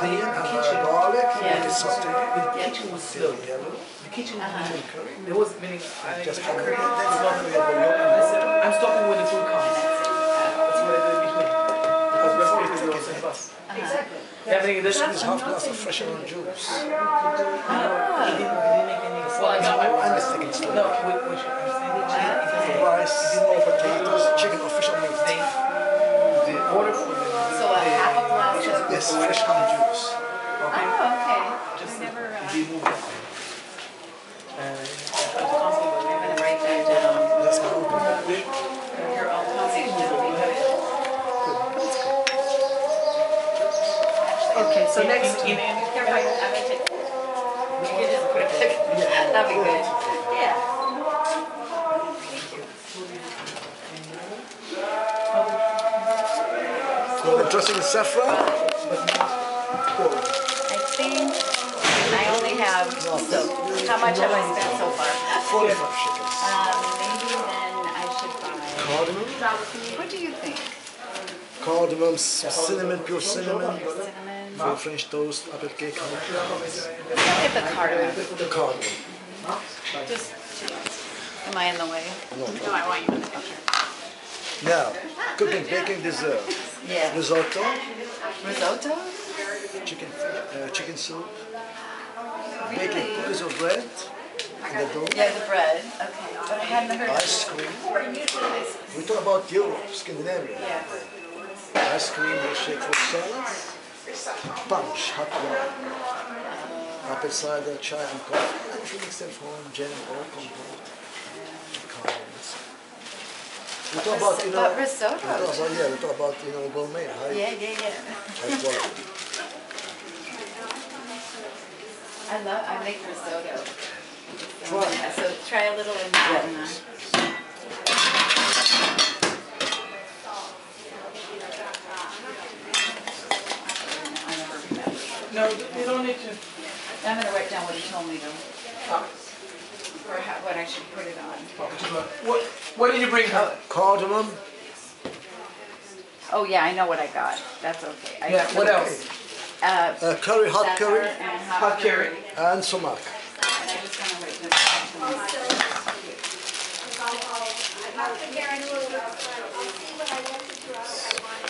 onion, have uh, garlic, Yeah. make it sauteed. The kitchen was slow. Yellow. The kitchen was Uh-huh. moving. There was meaning I Just I for created that's that's not not really a bouillon. I said I'm stopping when the food comes. That's what I do in between. Because we're supposed to go to the bus. Exactly. You have any additional? This is half glass of fresh lemon juice. He didn't, he didn't make any. Well, I got my And the thick and stuff. No, wait, wait, I'm saying the chicken. Rice, Yes, fresh lemon juice. Oh, okay. Just I never. Uh, be moved. And I was constantly. I'm gonna write that down. That's my open batch. Your own conversation. Okay, so next, In, in, in, Here, I- I'm gonna take. You can just put it back. That'd be good. Yeah. Well, the dressing is saffron. I think I only have, so how much have I spent so far? 45. Um, maybe then I should buy, Cardamom, what do you think? cardamom, cinnamon, pure cinnamon, Cinnamon? for French toast, apple cake, Get the cardamom. the cardamom. Just, am I in the way? No. No, I want you in the picture. Now, cooking, baking dessert. Yeah. Risotto, Risotto? chicken, uh, chicken soup, baking cookies of bread, in the dough, Yeah, the bread, okay, but I hadn't heard. ice cream. We talk about Europe, Scandinavia. Yeah. Ice cream, milkshake, fruit salads, punch, hot wine, apple cider, chai and coffee, and if you mix them from jam or compote. Cards. We talk about, you know, But we risotto. talk about, yeah, we talk about, you know, gourmet, high, Yeah, yeah, yeah. high quality. I love, I make risotto. Try. Yeah, So try a little in that and, I never remember. no, you don't need to. I'm gonna write down what he told me to, for how, what I should put it on. What, what did you bring? Cardamom? Oh, yeah, I know what I got. That's okay. I Yeah, what else? Uh, Uh, curry, hot curry, and Hot curry. and sumac. And